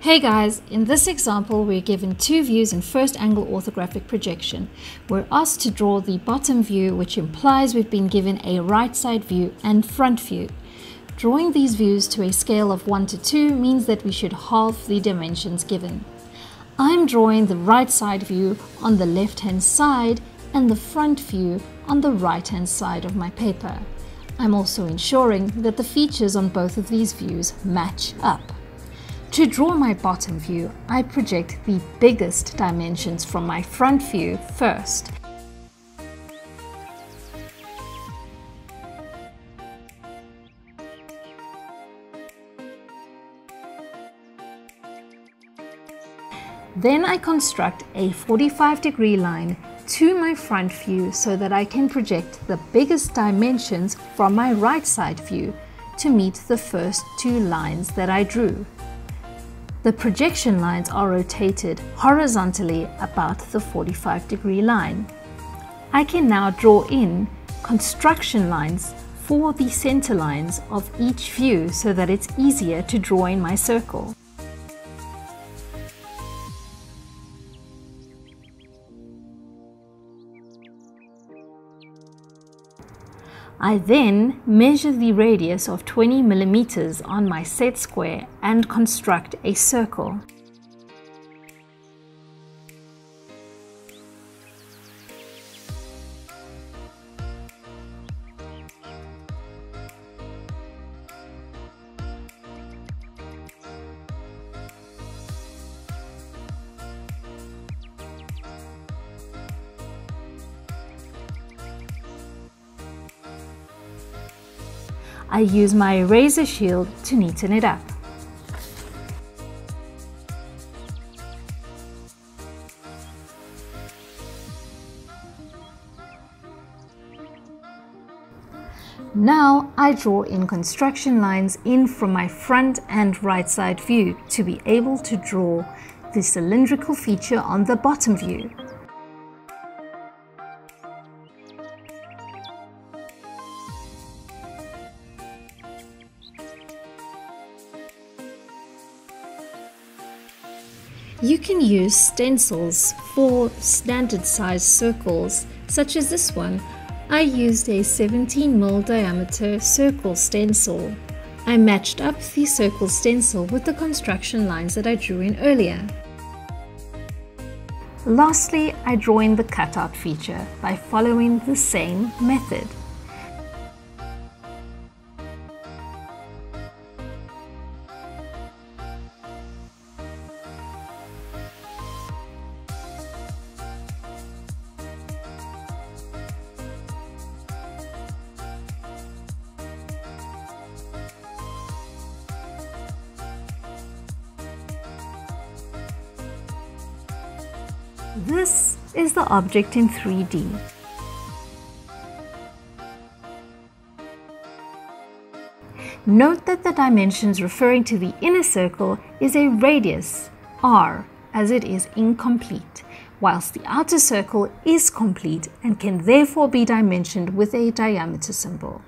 Hey guys, in this example we're given two views in first angle orthographic projection. We're asked to draw the bottom view which implies we've been given a right side view and front view. Drawing these views to a scale of 1 to 2 means that we should halve the dimensions given. I'm drawing the right side view on the left hand side and the front view on the right hand side of my paper. I'm also ensuring that the features on both of these views match up. To draw my bottom view, I project the biggest dimensions from my front view first. Then I construct a 45 degree line to my front view so that I can project the biggest dimensions from my right side view to meet the first two lines that I drew. The projection lines are rotated horizontally about the 45 degree line. I can now draw in construction lines for the center lines of each view so that it's easier to draw in my circle. I then measure the radius of 20 millimeters on my set square and construct a circle. I use my eraser shield to neaten it up. Now I draw in construction lines in from my front and right side view to be able to draw the cylindrical feature on the bottom view. You can use stencils for standard size circles, such as this one. I used a 17mm diameter circle stencil. I matched up the circle stencil with the construction lines that I drew in earlier. Lastly, I draw in the cutout feature by following the same method. This is the object in 3D. Note that the dimensions referring to the inner circle is a radius, r, as it is incomplete, whilst the outer circle is complete and can therefore be dimensioned with a diameter symbol.